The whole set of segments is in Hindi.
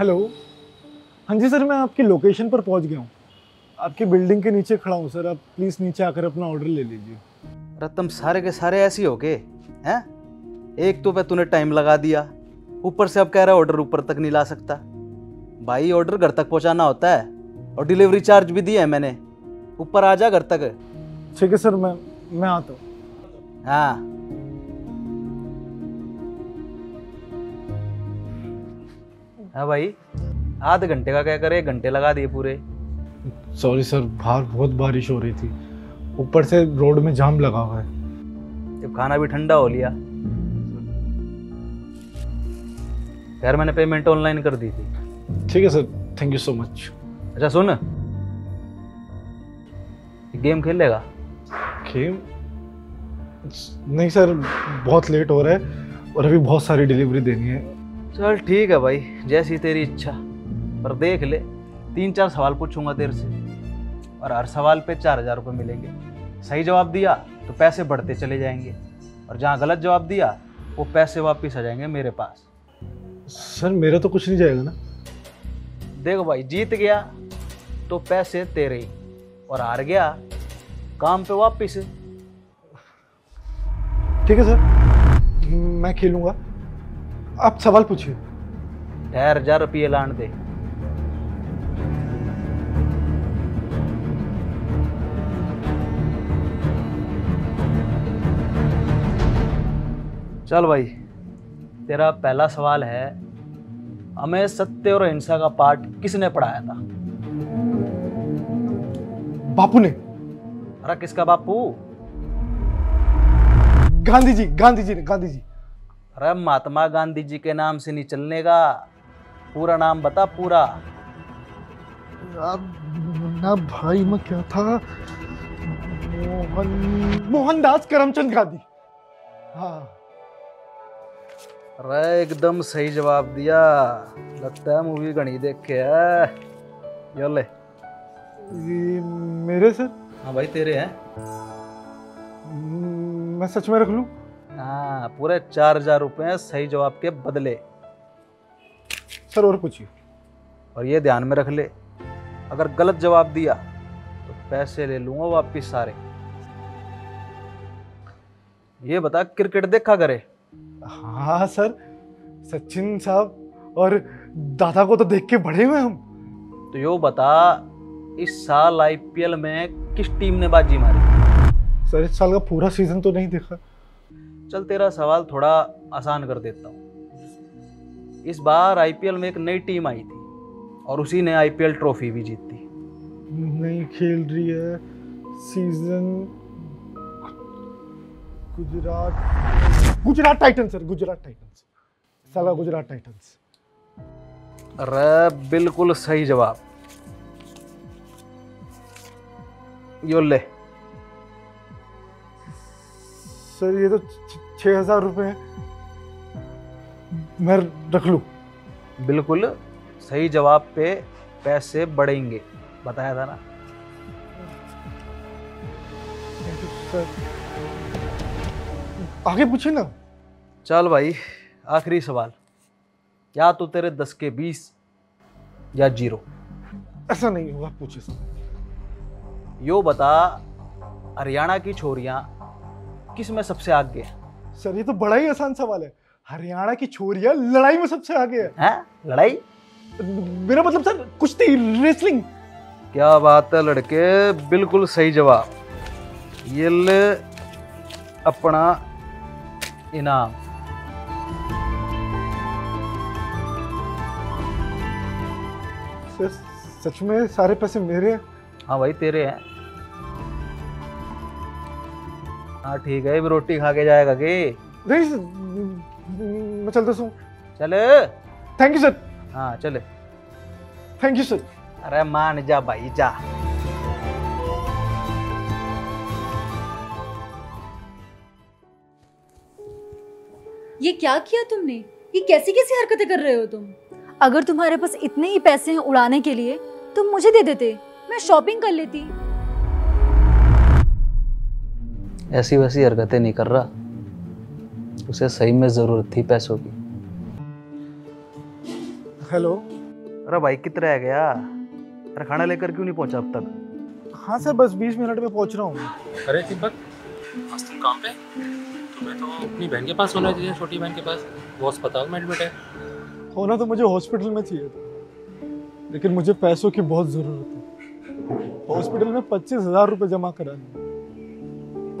हेलो। हाँ जी सर मैं आपकी लोकेशन पर पहुँच गया हूँ। आपकी बिल्डिंग के नीचे खड़ा हूँ सर। आप प्लीज़ नीचे आकर अपना ऑर्डर ले लीजिए। अरे तुम सारे के सारे ऐसे हो गए हैं? एक तो पे तूने टाइम लगा दिया। ऊपर से अब कह रहा ऑर्डर ऊपर तक नहीं ला सकता। भाई ऑर्डर घर तक पहुंचाना होता है और डिलीवरी चार्ज भी दिया है मैंने। ऊपर आ जा घर तक। ठीक है सर मैं मैं आता हूँ। हाँ। हाँ भाई आध घंटे का क्या करे? एक घंटे लगा दिए पूरे। सॉरी सर बाहर बहुत बारिश हो रही थी। ऊपर से रोड में जाम लगा हुआ है। जब खाना भी ठंडा हो लिया। यार मैंने पेमेंट ऑनलाइन कर दी थी। ठीक है sir thank you so much अच्छा सुन। गेम खेल लेगा खेम नहीं सर बहुत लेट हो रहा है और अभी बहुत सारी डिलीवरी देनी है। चल ठीक है भाई जैसी तेरी इच्छा। पर देख ले तीन चार सवाल पूछूँगा तेरे से और हर सवाल पे चार हज़ार रुपये मिलेंगे। सही जवाब दिया तो पैसे बढ़ते चले जाएँगे और जहाँ गलत जवाब दिया वो पैसे वापस आ जाएँगे मेरे पास। सर मेरा तो कुछ नहीं जाएगा ना? देखो भाई जीत गया तो पैसे तेरे ही और हार गया काम पे वापिस। ठीक है सर मैं खेलूँगा। आप सवाल पूछिए। ठहर जा रुपये लान दे। चल भाई तेरा पहला सवाल है हमें सत्य और अहिंसा का पाठ किसने पढ़ाया था? बापू ने। अरे किसका बापू? गांधी जी गांधी जी ने गांधी जी। अरे महात्मा गांधी जी के नाम से नहीं चलने का पूरा नाम बता पूरा। ना भाई में क्या था? मोहन मोहनदास करमचंद गांधी। हाँ। अरे एकदम सही जवाब दिया। लगता है मूवी घनी देख के है। यो ले। ये मेरे सर हाँ भाई तेरे हैं। मैं सच में रख लूँ? हाँ पूरे चार हज़ार रुपये सही जवाब के बदले। सर और पूछिए। और ये ध्यान में रख ले अगर गलत जवाब दिया तो पैसे ले लूँगा वापिस सारे। ये बता क्रिकेट देखा करे? हाँ सर सचिन साहब और दादा को तो देख के बड़े हुए हम। तो यो बता इस साल आईपीएल में किस टीम ने बाजी मारी? सर इस साल का पूरा सीज़न तो नहीं देखा। चल तेरा सवाल थोड़ा आसान कर देता हूँ। इस बार आईपीएल में एक नई टीम आई थी और उसी ने आईपीएल ट्रॉफी भी जीती। नहीं खेल रही है। Season Gujarat Gujarat Titans sir Gujarat Titans साला गुजरात टाइटंस अरे बिल्कुल सही जवाब। यो ले। सर ये तो छः हज़ार रुपये है। मैं रख लूँ। बिल्कुल सही जवाब पे पैसे बढ़ेंगे। बताया था ना? सर आगे पूछे ना। चल भाई आखिरी सवाल। या तो तेरे दस के बीस या ज़ीरो। ऐसा नहीं होगा पूछे सर। यो बता हरियाणा की छोरियाँ किसमें सबसे आगे? हैं सर ये तो बड़ा ही आसान सवाल है। हरियाणा की छोरिया लड़ाई में सबसे आगे है। हैं? लड़ाई? मेरा मतलब सर कुश्ती रेसलिंग क्या बात है लड़के बिल्कुल सही जवाब। ये ले अपना इनाम। सच में सारे पैसे मेरे हैं? हाँ भाई तेरे हैं। हाँ ठीक है अब रोटी खा के जाएगा कि? नहीं मैं चलता हूँ। चले। थैंक यू सर हाँ चले। थैंक यू सर अरे मान जा भाई जा। ये क्या किया तुमने? ये कैसी कैसी हरकतें कर रहे हो तुम? अगर तुम्हारे पास इतने ही पैसे हैं उड़ाने के लिए तुम मुझे दे देते। मैं शॉपिंग कर लेती। ऐसी वैसी हरकतें नहीं कर रहा। उसे सही में ज़रूरत थी पैसों की। हेलो? अरे भाई कितना रह गया? अरे खाना लेकर क्यों नहीं पहुँचा अब तक? हाँ सर बस बीस मिनट में पहुँच रहा हूँ अरे दीपक आज तुम काम पे तुम्हें तो अपनी बहन के पास होना चाहिए छोटी बहन के पास। वो अस्पताल में एडमिट है। होना तो मुझे हॉस्पिटल में चाहिए था। लेकिन मुझे पैसों की बहुत ज़रूरत है। हॉस्पिटल में पच्चीस हज़ार रुपये जमा कराने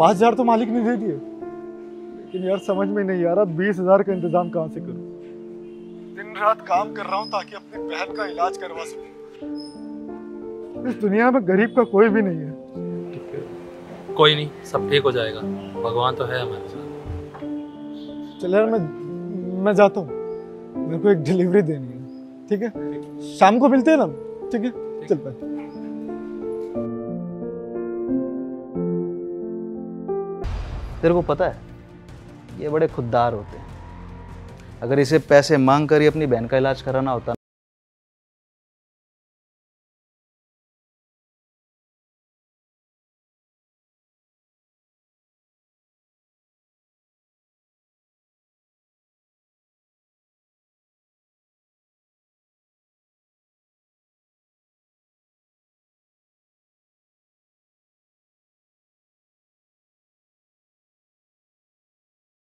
पाँच हज़ार तो मालिक ने दे दिए। लेकिन यार समझ में नहीं आ रहा बीस हज़ार का इंतज़ाम कहाँ से करूँ? दिन रात काम कर रहा हूँ ताकि अपनी बहन का इलाज करवा सकूँ। इस दुनिया में गरीब का कोई भी नहीं है। कोई नहीं सब ठीक हो जाएगा। भगवान तो है हमारे साथ। चल यार मैं मैं जाता हूँ। मेरे को एक डिलीवरी देनी है। ठीक है? शाम को मिलते हैं ना? ठीक है? चल बाय तेरे को पता है, ये बड़े खुददार होते हैं। अगर इसे पैसे मांग कर ही अपनी बहन का इलाज कराना होता